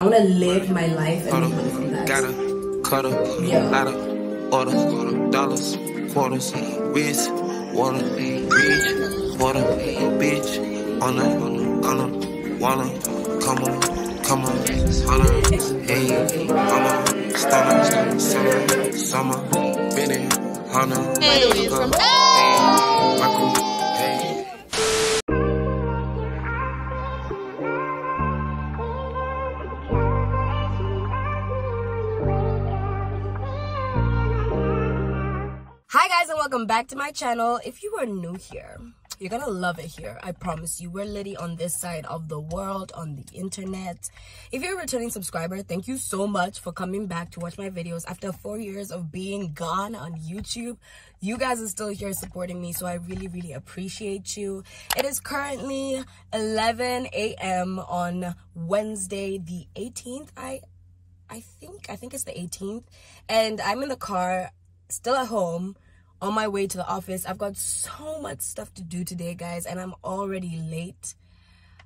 I want to live my life and make money from that. Gotta cuddle, Yeah. lot of orders, dollars, quarters, bits, water, reach, water, bitch, on a, on a, wanna, come on, come on, on a, hey, mama, stunner, summer, summer, Benny, Hana, Hey, from hey, my crew, welcome back to my channel. If you are new here, you're gonna love it here. I promise you. We're Liddy on this side of the world, on the internet. If you're a returning subscriber, thank you so much for coming back to watch my videos. After four years of being gone on YouTube, you guys are still here supporting me, so I really, really appreciate you. It is currently 11 a.m. on Wednesday, the 18th. I I think I think it's the 18th and I'm in the car still at home on my way to the office. I've got so much stuff to do today guys and I'm already late.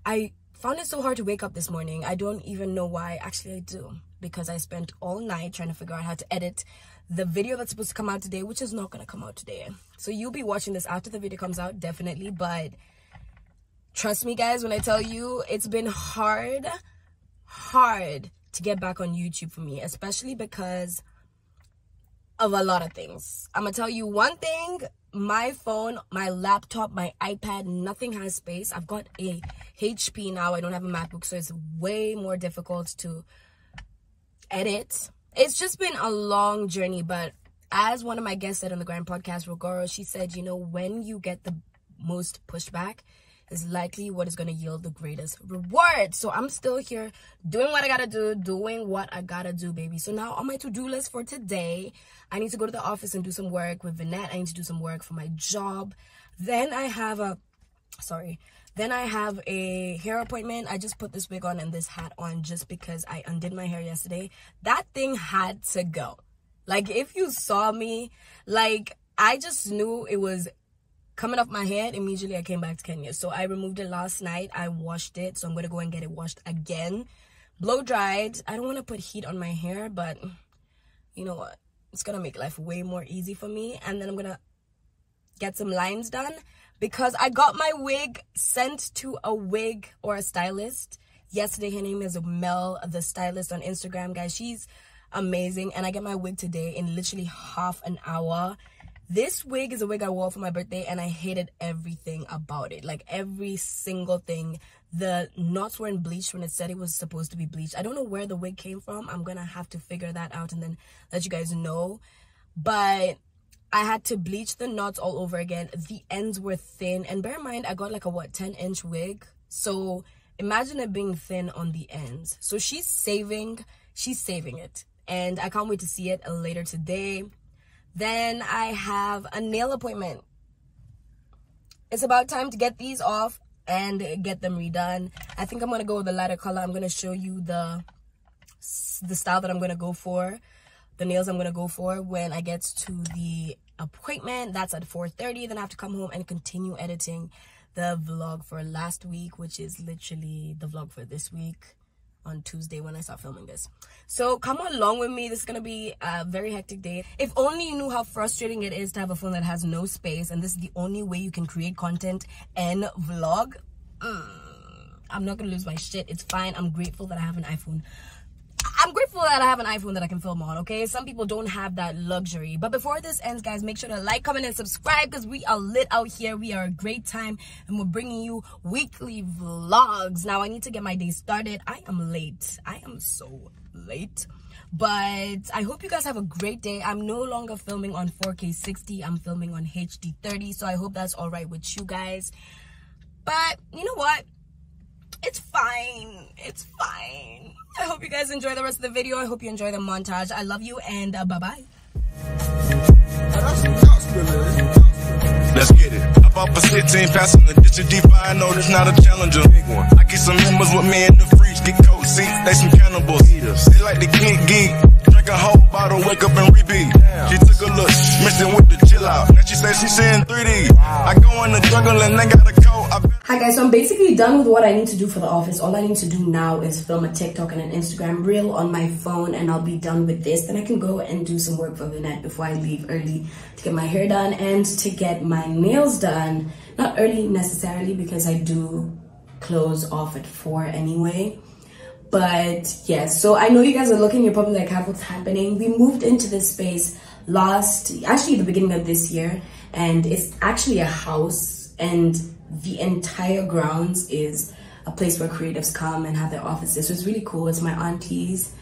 I found it so hard to wake up this morning. I don't even know why. Actually I do because I spent all night trying to figure out how to edit the video that's supposed to come out today which is not going to come out today. So you'll be watching this after the video comes out definitely but trust me guys when I tell you it's been hard hard to get back on YouTube for me, especially because of a lot of things. I'm gonna tell you one thing my phone, my laptop, my iPad, nothing has space. I've got a HP now, I don't have a MacBook, so it's way more difficult to edit. It's just been a long journey, but as one of my guests said on the Grind Podcast, Rogoro, she said, you know, when you get the most pushback, is likely what is going to yield the greatest reward. So I'm still here doing what I got to do, doing what I got to do, baby. So now on my to-do list for today, I need to go to the office and do some work with Vinette. I need to do some work for my job. Then I have a, sorry, then I have a hair appointment. I just put this wig on and this hat on just because I undid my hair yesterday. That thing had to go. Like if you saw me, like I just knew it was coming off my head immediately i came back to kenya. So i removed it last night. I washed it. So i'm gonna go and get it washed again. Blow dried. I don't want to put heat on my hair but you know what? It's gonna make life way more easy for me. And then i'm gonna get some lines done. Because i got my wig sent to a wig or a stylist yesterday. Her name is mel the stylist on instagram. Guys she's amazing. And i get my wig today in literally half an hour this wig is a wig I wore for my birthday and I hated everything about it. Like every single thing. The knots weren't bleached when it said it was supposed to be bleached. I don't know where the wig came from. I'm gonna have to figure that out and then let you guys know. But I had to bleach the knots all over again. The ends were thin. And bear in mind, I got like a what, 10 inch wig. So imagine it being thin on the ends. So she's saving, she's saving it. And I can't wait to see it later today. Then I have a nail appointment. It's about time to get these off and get them redone. I think I'm going to go with the lighter color. I'm going to show you the the style that I'm going to go for. The nails I'm going to go for when I get to the appointment. That's at 4.30. Then I have to come home and continue editing the vlog for last week, which is literally the vlog for this week on Tuesday when I start filming this. So come along with me. This is going to be a very hectic day. If only you knew how frustrating it is to have a phone that has no space and this is the only way you can create content and vlog. Mm, I'm not going to lose my shit. It's fine. I'm grateful that I have an iPhone. I'm grateful that I have an iPhone that I can film on, okay? Some people don't have that luxury. But before this ends, guys, make sure to like, comment, and subscribe because we are lit out here. We are a great time and we're bringing you weekly vlogs. Now, I need to get my day started. I am late. I am so late. But I hope you guys have a great day. I'm no longer filming on 4K 60. I'm filming on HD 30. So I hope that's all right with you guys. But you know what? It's fine. It's fine. I hope you guys enjoy the rest of the video. I hope you enjoy the montage. I love you and uh, bye-bye. Let's get it. Up off a 16, passing the ditch of deep. I know this not a challenger. Big one. I keep some members with me in the fridge, get cold seats. They some cannibals. They like to get geek. Drink a whole bottle, wake up and repeat. She took a look, mixing with the chill out. Now she said she seeing 3D. I go in the jungle and they got a coat. I Hi guys, so I'm basically done with what I need to do for the office. All I need to do now is film a TikTok and an Instagram reel on my phone and I'll be done with this. Then I can go and do some work for Vinette before I leave early to get my hair done and to get my nails done. Not early necessarily because I do close off at 4 anyway. But yeah, so I know you guys are looking, you're probably like, what's happening? We moved into this space last, actually the beginning of this year and it's actually a house and the entire grounds is a place where creatives come and have their offices. So it's really cool. It's my auntie's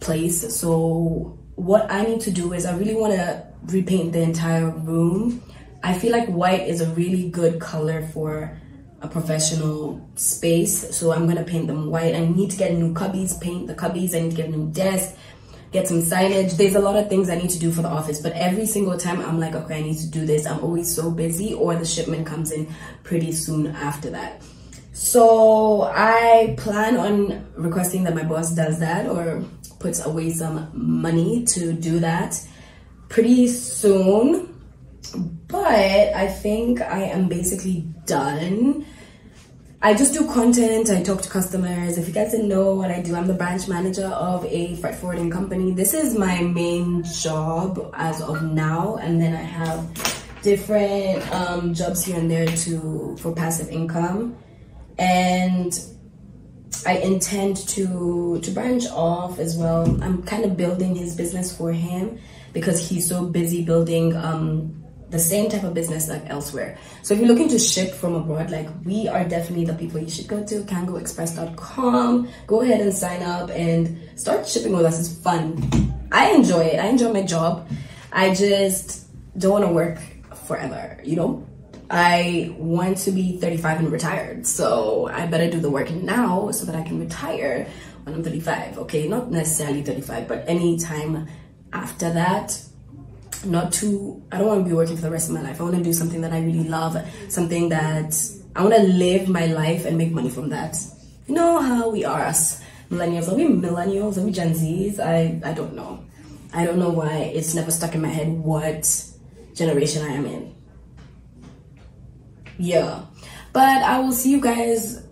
place. So what I need to do is I really want to repaint the entire room. I feel like white is a really good color for a professional space. So I'm going to paint them white. I need to get new cubbies, paint the cubbies. I need to get a new desk get some signage. There's a lot of things I need to do for the office, but every single time I'm like, okay, I need to do this. I'm always so busy or the shipment comes in pretty soon after that. So I plan on requesting that my boss does that or puts away some money to do that pretty soon. But I think I am basically done I just do content, I talk to customers. If you guys didn't know what I do, I'm the branch manager of a freight forwarding company. This is my main job as of now. And then I have different um, jobs here and there to for passive income. And I intend to to branch off as well. I'm kind of building his business for him because he's so busy building um, the same type of business like elsewhere. So if you're looking to ship from abroad, like we are definitely the people you should go to, kangoexpress.com. Go ahead and sign up and start shipping with us. It's fun. I enjoy it. I enjoy my job. I just don't want to work forever, you know? I want to be 35 and retired. So I better do the work now so that I can retire when I'm 35. Okay, not necessarily 35, but anytime after that, not too i don't want to be working for the rest of my life. I want to do something that i really love something that i want to live my life and make money from that. You know how we are us millennials. Are we millennials? Are we gen z's? I i don't know. I don't know why it's never stuck in my head what generation i am in. Yeah. But i will see you guys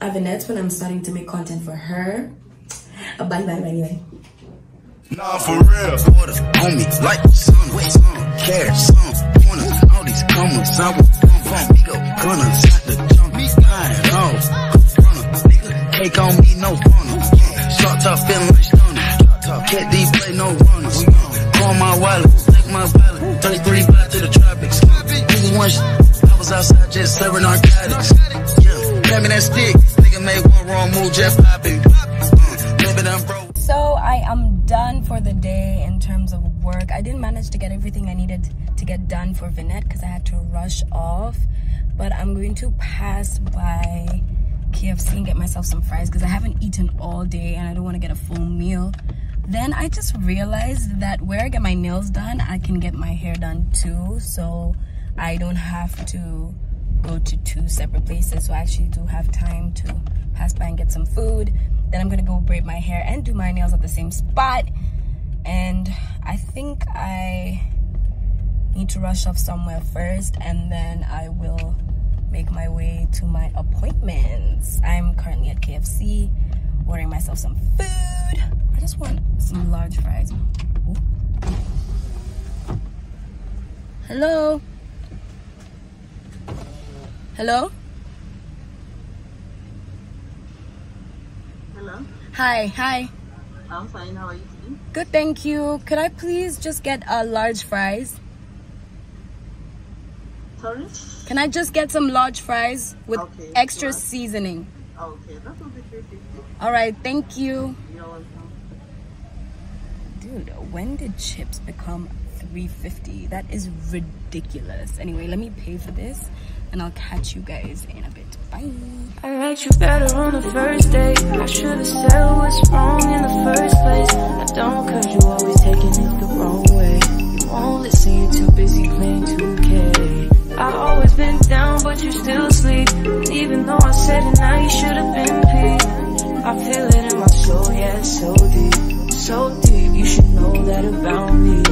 at Vinette when i'm starting to make content for her. Bye bye bye anyway Nah, for real. Sun, wet sun, care, sun, corners, all these comers, I come from me go gunners, the jump, me dying off, nigga, cake on me, no funnel, short top feeling like stunner, cat D play, no runners, call my wallet, take my wallet, 33 back to the tropics, nigga one sh- I was outside just serving narcotics, yeah, grab me that stick, nigga made one wrong move, just popping, uh, maybe I'm broke done for the day in terms of work. I didn't manage to get everything I needed to get done for Vinette because I had to rush off. But I'm going to pass by KFC and get myself some fries because I haven't eaten all day and I don't want to get a full meal. Then I just realized that where I get my nails done, I can get my hair done too. So I don't have to go to two separate places. So I actually do have time to pass by and get some food then I'm gonna go braid my hair and do my nails at the same spot. And I think I need to rush off somewhere first and then I will make my way to my appointments. I'm currently at KFC ordering myself some food. I just want some large fries. Ooh. Hello? Hello? Hi, hi. I'm fine. How are you today? Good, thank you. Could I please just get a large fries? Sorry? Can I just get some large fries with Okay, extra sure. seasoning? Okay, that will be 350. All right, thank you. You're welcome. Dude, when did chips become 350? That is ridiculous. Anyway, let me pay for this and I'll catch you guys in a bit. Bye. I liked you better on the first date. I should've said what's wrong in the first place. I don't cause you always taking it the wrong way. You won't listen, you're too busy playing 2K I always been down but you still sleep And even though I said it now you should've been peeved I feel it in my soul, yeah it's so deep. So deep, you should know that about me.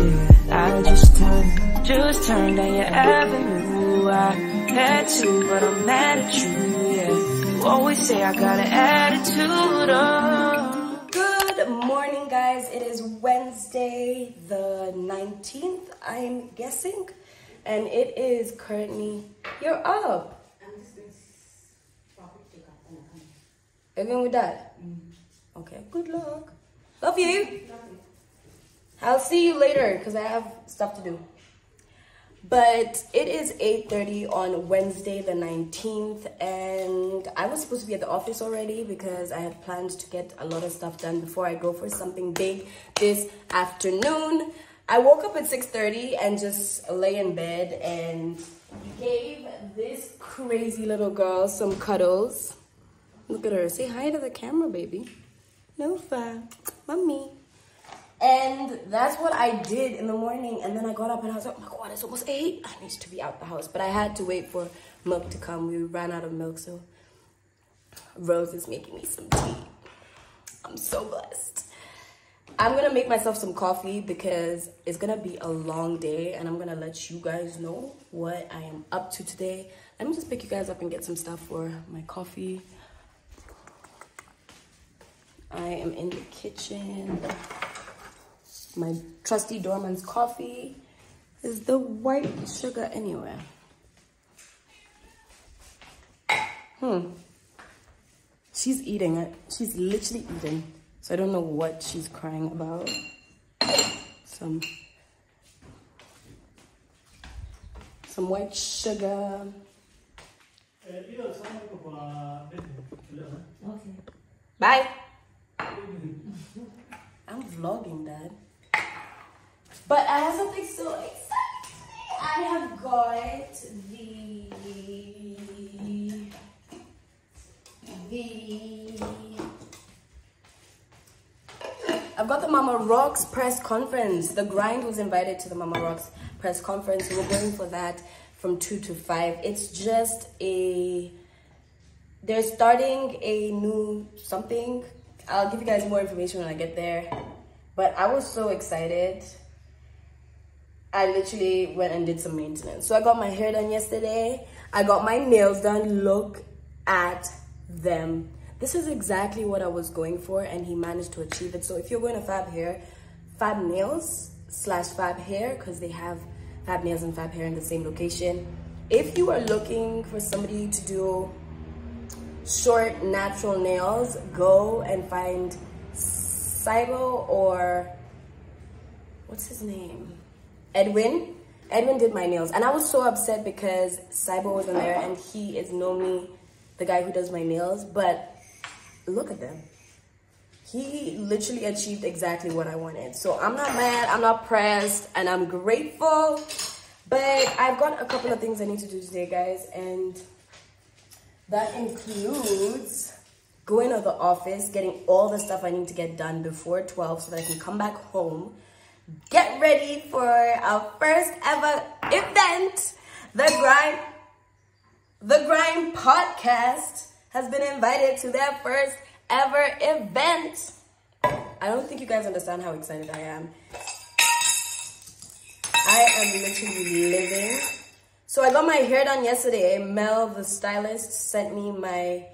I just turned, just turned down your avenue. I had to, but I'm mad at you always say I got an attitude. Oh. Good morning, guys. It is Wednesday, the 19th, I'm guessing. And it is currently, you're up. Again with that? Okay, good luck. Love you. I'll see you later because I have stuff to do. But it is 8.30 on Wednesday the 19th and I was supposed to be at the office already because I had planned to get a lot of stuff done before I go for something big this afternoon. I woke up at 6.30 and just lay in bed and gave this crazy little girl some cuddles. Look at her. Say hi to the camera, baby. No fun. Mommy. And that's what I did in the morning. And then I got up and I was like, oh my God, it's almost eight. I need to be out the house. But I had to wait for milk to come. We ran out of milk. So Rose is making me some tea. I'm so blessed. I'm going to make myself some coffee because it's going to be a long day. And I'm going to let you guys know what I am up to today. Let me just pick you guys up and get some stuff for my coffee. I am in the kitchen my trusty Dorman's coffee. Is the white sugar anywhere? Hmm. She's eating it. She's literally eating. So I don't know what she's crying about. Some some white sugar. Okay. Bye. I'm vlogging, Dad. But I have something so exciting. I have got the the I've got the Mama Rocks press conference. The grind was invited to the Mama Rocks press conference. We're going for that from two to five. It's just a they're starting a new something. I'll give you guys more information when I get there. But I was so excited. I literally went and did some maintenance. So I got my hair done yesterday. I got my nails done. Look at them. This is exactly what I was going for and he managed to achieve it. So if you're going to Fab Hair, Fab Nails slash Fab Hair because they have Fab Nails and Fab Hair in the same location. If you are looking for somebody to do short natural nails, go and find Saibo or what's his name? Edwin. Edwin did my nails. And I was so upset because Saibo wasn't there and he is normally the guy who does my nails. But look at them. He literally achieved exactly what I wanted. So I'm not mad, I'm not pressed, and I'm grateful. But I've got a couple of things I need to do today, guys. And that includes going to the office, getting all the stuff I need to get done before 12 so that I can come back home get ready for our first ever event. The Grind, the Grind podcast has been invited to their first ever event. I don't think you guys understand how excited I am. I am literally living. So I got my hair done yesterday. Mel, the stylist, sent me my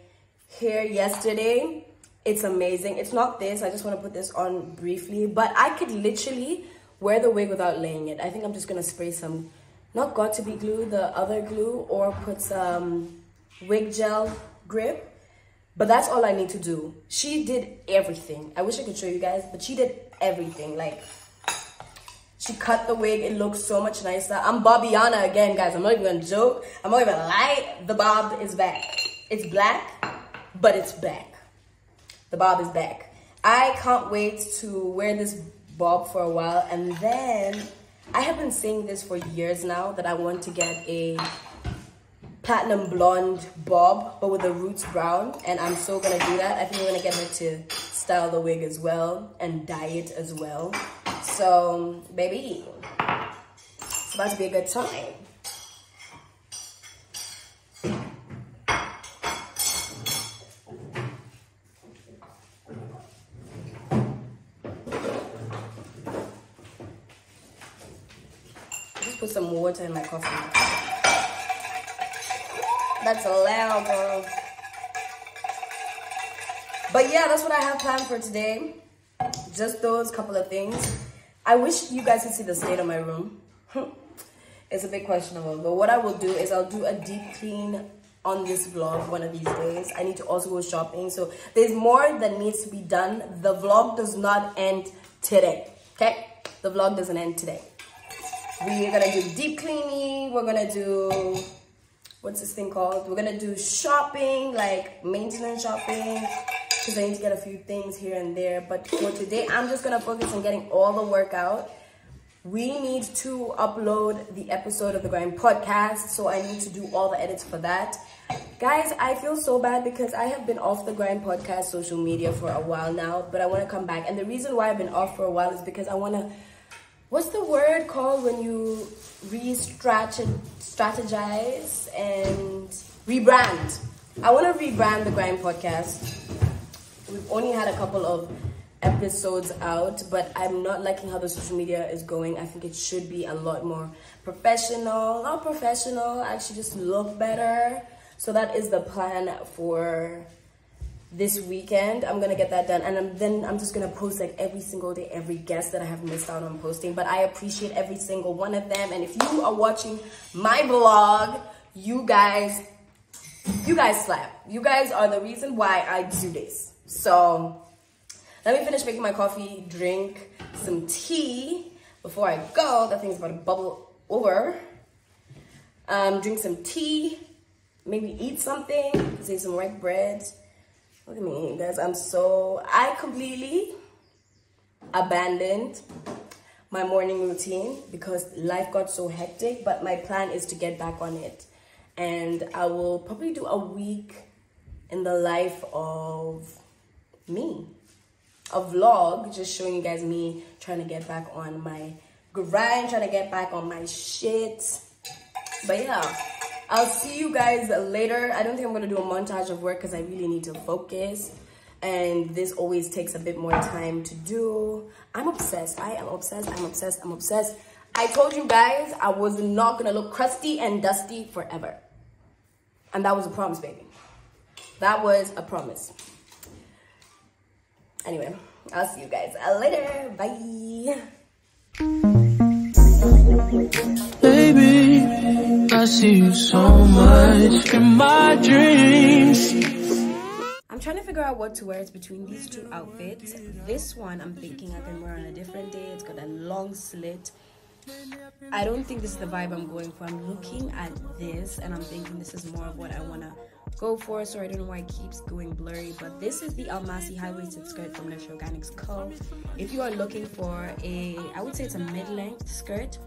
hair yesterday. It's amazing. It's not this. I just want to put this on briefly. But I could literally wear the wig without laying it. I think I'm just going to spray some, not got to be glue, the other glue, or put some wig gel grip. But that's all I need to do. She did everything. I wish I could show you guys, but she did everything. Like, she cut the wig. It looks so much nicer. I'm Bobbiana again, guys. I'm not even gonna joke. I'm not even lie. The bob is back. It's black, but it's back. The bob is back. I can't wait to wear this bob for a while. And then I have been saying this for years now that I want to get a platinum blonde bob, but with the roots brown. And I'm so gonna do that. I think we're gonna get her to style the wig as well and dye it as well. So, baby, it's about to be a good time. put some water in my coffee. That's loud, girl. But yeah, that's what I have planned for today. Just those couple of things. I wish you guys could see the state of my room. it's a bit questionable. But what I will do is I'll do a deep clean on this vlog one of these days. I need to also go shopping. So there's more that needs to be done. The vlog does not end today. Okay? The vlog doesn't end today. We're gonna do deep cleaning. We're gonna do what's this thing called? We're gonna do shopping, like maintenance shopping, because I need to get a few things here and there. But for today, I'm just gonna focus on getting all the work out. We need to upload the episode of the Grind podcast, so I need to do all the edits for that. Guys, I feel so bad because I have been off the Grind podcast social media for a while now, but I want to come back. And the reason why I've been off for a while is because I want to what's the word called when you re-strategize and rebrand? I want to rebrand the grind podcast. We've only had a couple of episodes out but i'm not liking how the social media is going. I think it should be a lot more professional. Not professional actually just look better. So that is the plan for this weekend i'm gonna get that done. And I'm, then i'm just gonna post like every single day every guest that i have missed out on posting. But i appreciate every single one of them. And if you are watching my vlog you guys you guys slap. You guys are the reason why i do this. So let me finish making my coffee drink some tea before i go. That thing's about to bubble over. Um drink some tea maybe eat something say some white bread Look at me, guys. I'm so, I completely abandoned my morning routine because life got so hectic. But my plan is to get back on it. And I will probably do a week in the life of me. A vlog just showing you guys me trying to get back on my grind, trying to get back on my shit. But yeah. I'll see you guys later. I don't think I'm to do a montage of work because I really need to focus. And this always takes a bit more time to do. I'm obsessed. I am obsessed. I'm obsessed. I'm obsessed. I told you guys I was not to look crusty and dusty forever. And that was a promise, baby. That was a promise. Anyway, I'll see you guys later. Bye. I see you so much in my dreams. I'm trying to figure out what to wear. It's between these two outfits. This one I'm thinking I can wear on a different day. It's got a long slit. I don't think this is the vibe I'm going for. I'm looking at this and I'm thinking this is more of what I want to go for. So I don't know why it keeps going blurry. But this is the Almasi high-waisted skirt from Nurture Organics Co. If you are looking for a, I would say it's a mid-length skirt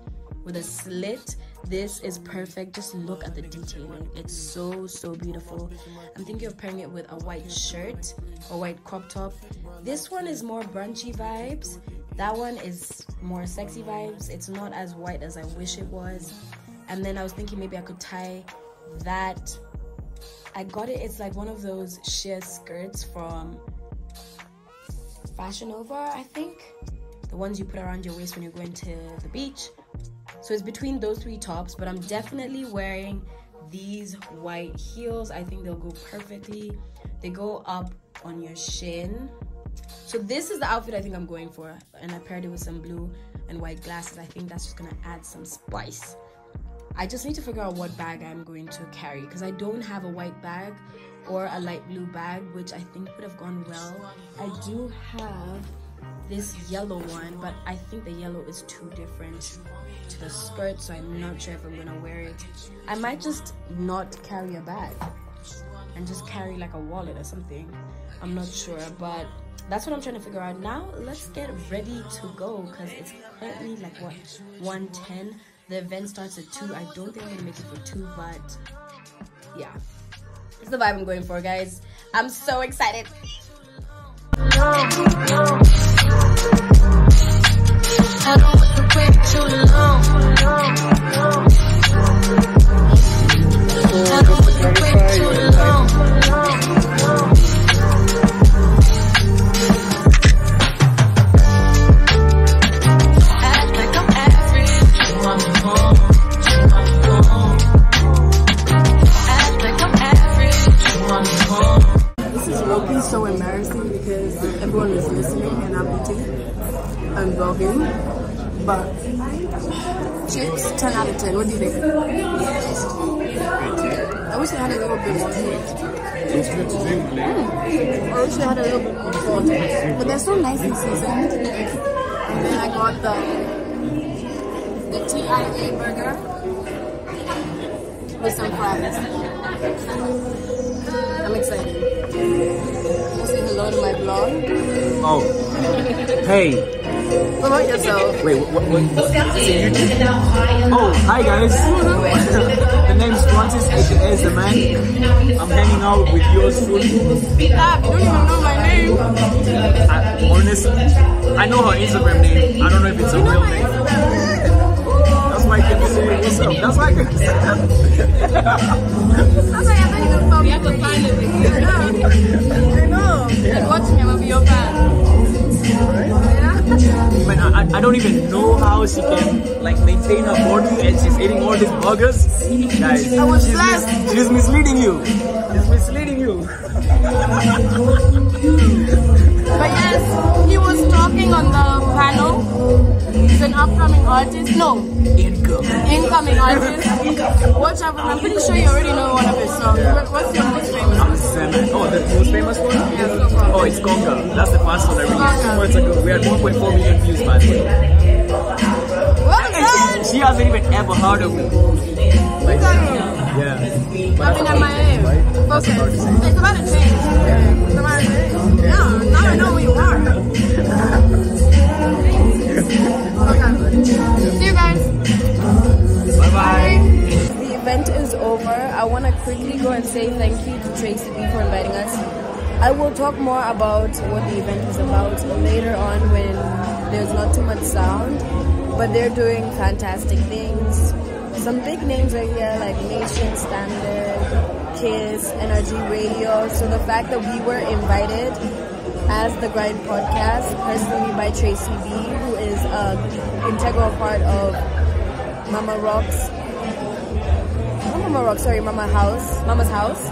with a slit this is perfect. Just look at the detailing. It's so so beautiful. I'm thinking of pairing it with a white shirt or white crop top. This one is more brunchy vibes. That one is more sexy vibes. It's not as white as i wish it was. And then i was thinking maybe i could tie that. I got it. It's like one of those sheer skirts from fashion nova i think. The ones you put around your waist when you're going to the beach so it's between those three tops, but I'm definitely wearing these white heels. I think they'll go perfectly. They go up on your shin. So this is the outfit I think I'm going for. And I paired it with some blue and white glasses. I think that's just gonna add some spice. I just need to figure out what bag I'm going to carry because I don't have a white bag or a light blue bag, which I think would have gone well. I do have this yellow one, but I think the yellow is too different to the skirt, so I'm not sure if I'm gonna wear it. I might just not carry a bag and just carry like a wallet or something. I'm not sure, but that's what I'm trying to figure out. Now, let's get ready to go because it's currently like what 110. The event starts at 2. I don't think I'm gonna make it for 2, but yeah. It's the vibe I'm going for, guys. I'm so excited. I don't wanna wait too long. I Oh, hi guys. the name is Francis, aka the man. I'm hanging out with yours truly. Stop, you don't even know my name. I, honestly, I know her Instagram name. I don't know if it's a real my That's why I can say what's up. That's why I can say That's why I think it's from have to find it you. I know. And watching him, I'll be your fan. Man, I, I- don't even know how she can like maintain her body and she's eating all these burgers. Guys, I was she's, blessed. she's misleading you. She's misleading you. But yes, he was talking on the He's an upcoming artist. No, Income. incoming artist. Watch out. I'm pretty sure you already know one of his songs. What- What's your most famous I'm seven. Oh, the most famous one? Yeah, so far. Oh, it's Conga. That's the first one I released two months ago. We had 1.4 million views, by the way. Well. She hasn't even ever heard of me. You. Yeah. I've been at my. Focus. It's about to change. It's about to change. Yeah, now I know who you are. I want to quickly go and say thank you to Tracy B for inviting us. I will talk more about what the event is about later on when there's not too much sound. But they're doing fantastic things. Some big names right here like Nation Standard, Kiss, Energy Radio. So the fact that we were invited as the Grind Podcast, personally by Tracy B, who is an integral part of Mama Rocks Mama Rock, sorry, Mama House, Mama's House.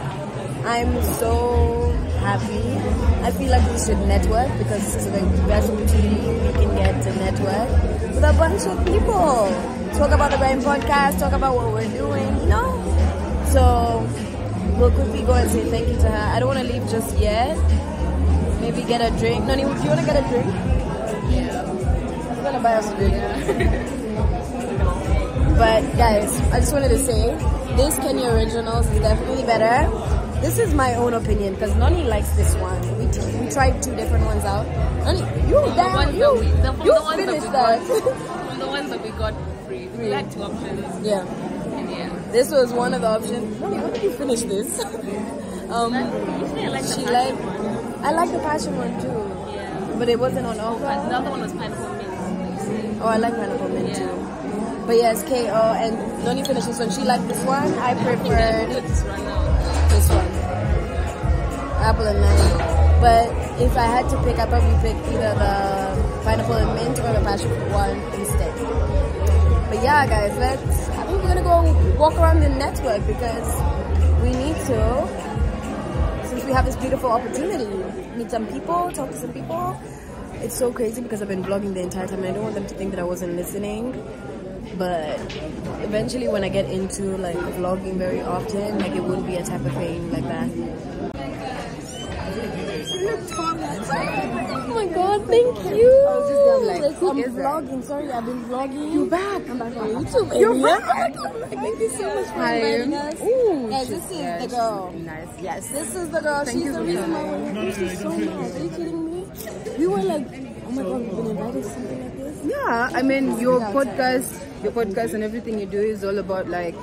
I'm so happy. I feel like we should network because this is the best opportunity we can get to network with a bunch of people. Talk about the Grind Podcast, talk about what we're doing, you know? So we'll quickly go and say thank you to her. I don't want to leave just yet. Maybe get a drink. Noni, do you want to get a drink? Yeah. I'm going to buy us a drink. But guys, I just wanted to say this Kenya Originals is definitely better. This is my own opinion because Noni likes this one. We, we tried two different ones out. Noni, you The down? ones You, that we, the, you the ones that we finished got, from the ones that we got for free. We had two options. yeah, yeah. this was one of the options. Noni, when did you finish this? um, Usually I like the she passion liked. one. I like the passion one too, Yeah. but it wasn't on offer. the other one was pineapple mint. Oh, I like pineapple mint Yeah. too. But yes, KO and Noni finished this one. She liked this one. I preferred this one. Apple and lemon. But if I had to pick, I'd probably pick either the pineapple and mint or the passion fruit one instead. But yeah, guys, let's. I think we're gonna go walk around the network because we need to. Since we have this beautiful opportunity, meet some people, talk to some people. It's so crazy because I've been vlogging the entire time and I don't want them to think that I wasn't listening. But eventually, when I get into like vlogging very often, like it wouldn't be a type of thing like that. Oh my god, thank you! Like, I'm vlogging. Sorry, I've been vlogging. You're back. I'm back on YouTube. Baby. You're back. Thank you so much for inviting us. Ooh, this is the girl. Nice. Yes. This is the girl. She's the reason why we're here. She's so nice. Are you kidding me? We were like, oh my god, we've been invited to something like this. Yeah, I mean your podcast, your podcast and everything you do is all about like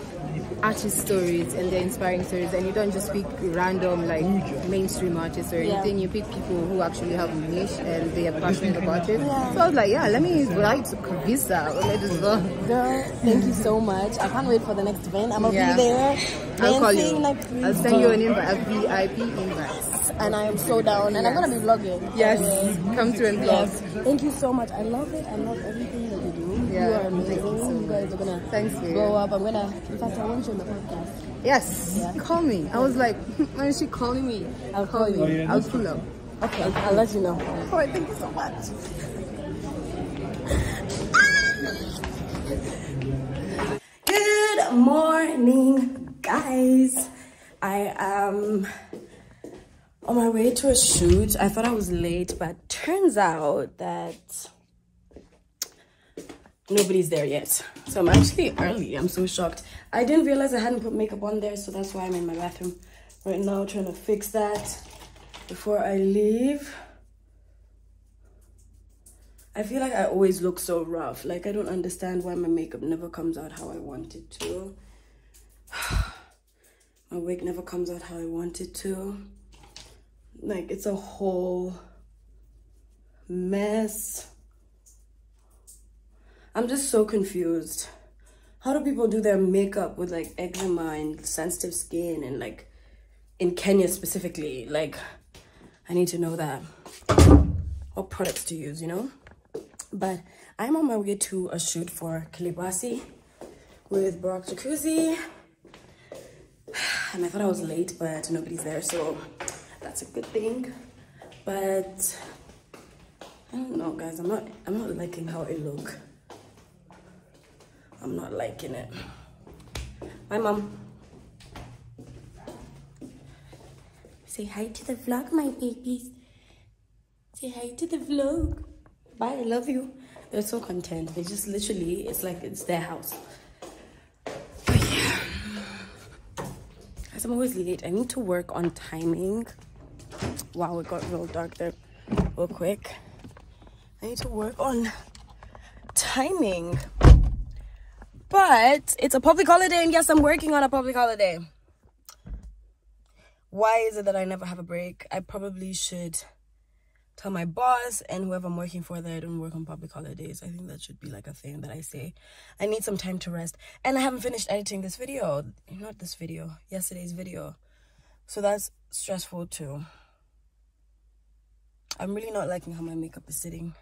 artist stories and their inspiring stories, and you don't just pick random like mainstream artists or Yeah. anything. You pick people who actually have a niche and they are passionate about it. So I was like, yeah, let me write to Kavisa. Let us go. Girl, thank you so much. I can't wait for the next event. I'm gonna Yeah. be there. I'll call you. Like, I'll send you an invite, a VIP invite. and I am so down. And I'm gonna be vlogging. Yes, come through and vlog. Yes. Thank you so much. I love it. I love everything that you do. Yeah, you are amazing. so You guys are gonna Thanks for go up. I'm gonna. In fact, I want you on the podcast. Yes, Yeah. call me. I was like, when is she calling me? I'll call you. I'll pull up. Okay, I'll let you know. Oh, Alright, thank you so much. Good morning, guys. I am on my way to a shoot. I thought I was late, but turns out that nobody's there yet. So I'm actually early. I'm so shocked. I didn't realize I hadn't put makeup on there, so that's why I'm in my bathroom right now trying to fix that before I leave. I feel like I always look so rough. Like I don't understand why my makeup never comes out how I want it to. my wig never comes out how I want it to. Like it's a whole mess. I'm just so confused. How do people do their makeup with like eczema and sensitive skin and like in Kenya specifically? Like I need to know that. What products to use, you know? But I'm on my way to a shoot for Kalibasi with Barack Jacuzzi. And I thought I was late, but nobody's there, so that's a good thing. But I don't know, guys. I'm not. I'm not liking how it look. I'm not liking it. Bye, mom. Say hi to the vlog, my babies. Say hi to the vlog. Bye, I love you. They're so content. They just literally, it's like it's their house. But yeah. As I'm always late. I need to work on timing. Wow, it got real dark there real quick. I need to work on timing. But it's a public holiday, and yes, I'm working on a public holiday. Why is it that I never have a break? I probably should tell my boss and whoever I'm working for that I don't work on public holidays. I think that should be like a thing that I say. I need some time to rest. And I haven't finished editing this video. Not this video, yesterday's video. So that's stressful too. I'm really not liking how my makeup is sitting.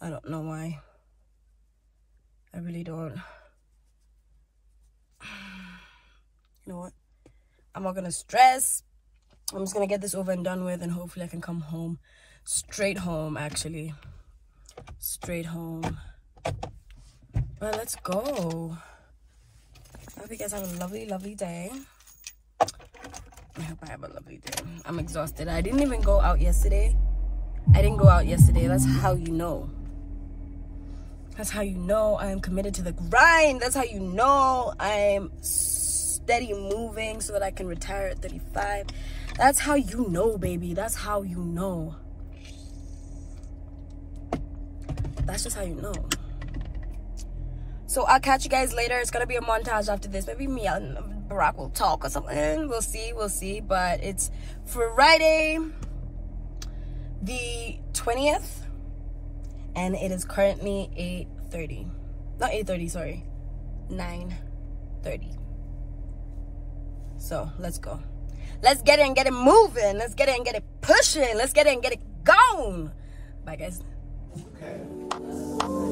I don't know why. I really don't. You know what? I'm not gonna stress. I'm just gonna get this over and done with and hopefully I can come home. Straight home, actually. Straight home. But let's go. I hope you guys have a lovely, lovely day. I hope I have a lovely day. I'm exhausted. I didn't even go out yesterday. I didn't go out yesterday. That's how you know. That's how you know I am committed to the grind. That's how you know I'm steady moving so that I can retire at 35. That's how you know, baby. That's how you know. That's just how you know. So I'll catch you guys later. It's gonna be a montage after this. Maybe me and Barack will talk or something. We'll see, we'll see. But it's Friday, the 20th, and it is currently 8:30. Not 8:30, sorry, 9:30. So let's go. Let's get it and get it moving. Let's get it and get it pushing. Let's get it and get it going. Bye, guys. Babe,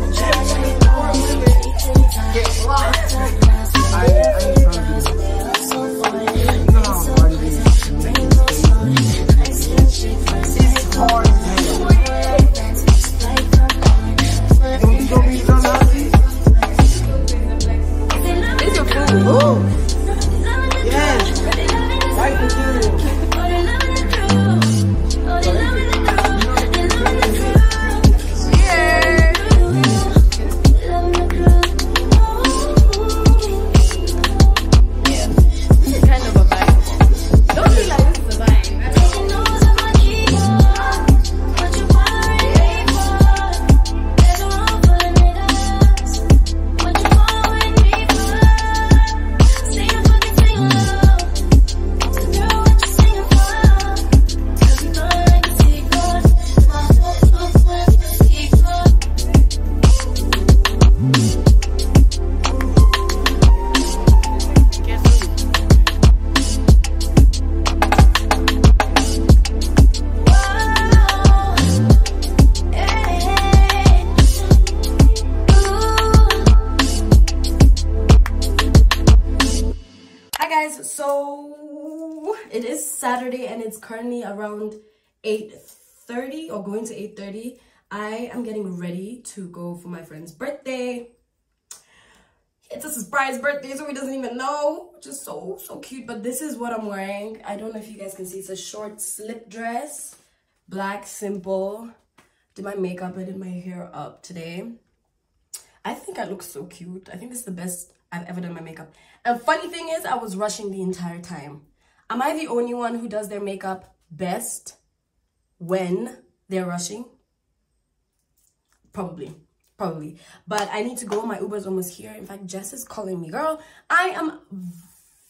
Saturday and it's currently around 8.30 or going to 8.30. I am getting ready to go for my friend's birthday. It's a surprise birthday, so he doesn't even know, which is so, so cute. But this is what I'm wearing. I don't know if you guys can see. It's a short slip dress, black, simple. Did my makeup, I did my hair up today. I think I look so cute. I think this is the best I've ever done my makeup. And funny thing is, I was rushing the entire time. Am I the only one who does their makeup best when they're rushing? Probably. Probably. But I need to go. My Uber's almost here. In fact, Jess is calling me. Girl, I am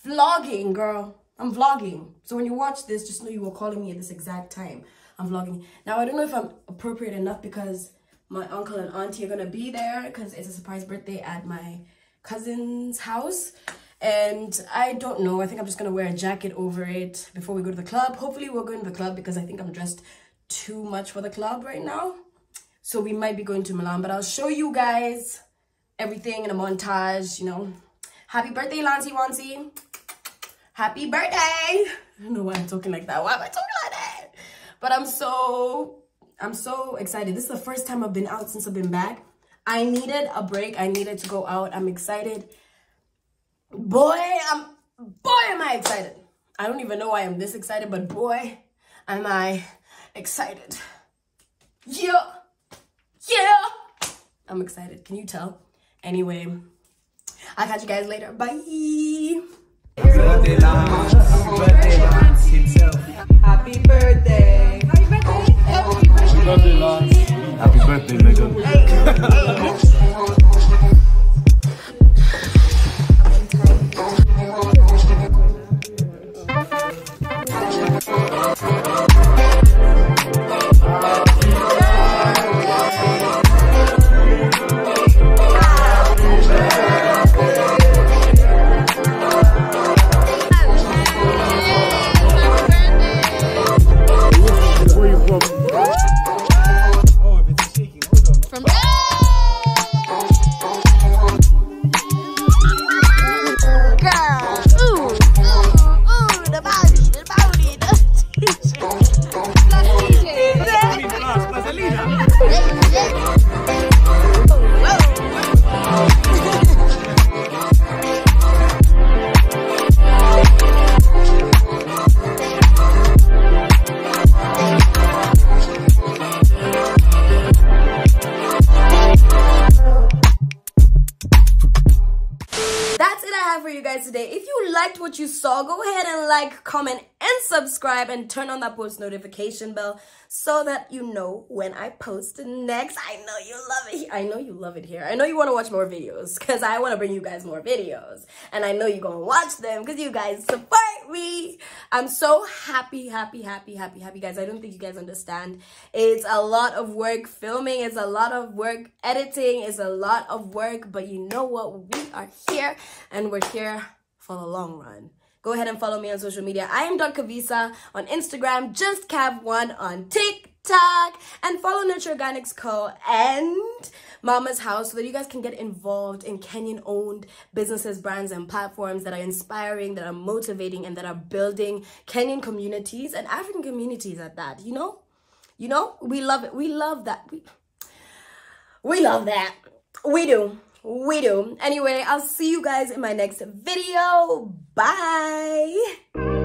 vlogging, girl. I'm vlogging. So when you watch this, just know you were calling me at this exact time. I'm vlogging. Now, I don't know if I'm appropriate enough because my uncle and auntie are going to be there because it's a surprise birthday at my cousin's house. And I don't know. I think I'm just going to wear a jacket over it before we go to the club. Hopefully, we'll go to the club because I think I'm dressed too much for the club right now. So we might be going to Milan, but I'll show you guys everything in a montage, you know. Happy birthday, Lancy Wancy. Happy birthday. I don't know why I'm talking like that. Why am I talking like that? But I'm so, I'm so excited. This is the first time I've been out since I've been back. I needed a break. I needed to go out. I'm excited. Boy, I'm, boy, am I excited. I don't even know why I'm this excited, but boy, am I excited. Yeah. Yeah. I'm excited. Can you tell? Anyway, I'll catch you guys later. Bye. Birthday Lance. Birthday Lance himself. Happy birthday. Happy birthday. Happy. Happy birthday, Megan. post notification bell so that you know when I post next. I know you love it. I know you love it here. I know you want to watch more videos because I want to bring you guys more videos. And I know you're going to watch them because you guys support me. I'm so happy, happy, happy, happy, happy, guys. I don't think you guys understand. It's a lot of work filming. It's a lot of work editing. It's a lot of work. But you know what? We are here and we're here for the long run. Go ahead and follow me on social media. I am Dot Kavisa on Instagram, just Kav1 on TikTok, and follow Nurture Organics Co. and Mama's House so that you guys can get involved in Kenyan owned businesses, brands, and platforms that are inspiring, that are motivating, and that are building Kenyan communities and African communities at that. You know? You know? We love it. We love that. We, we love that. We do. We do. Anyway, I'll see you guys in my next video. Bye.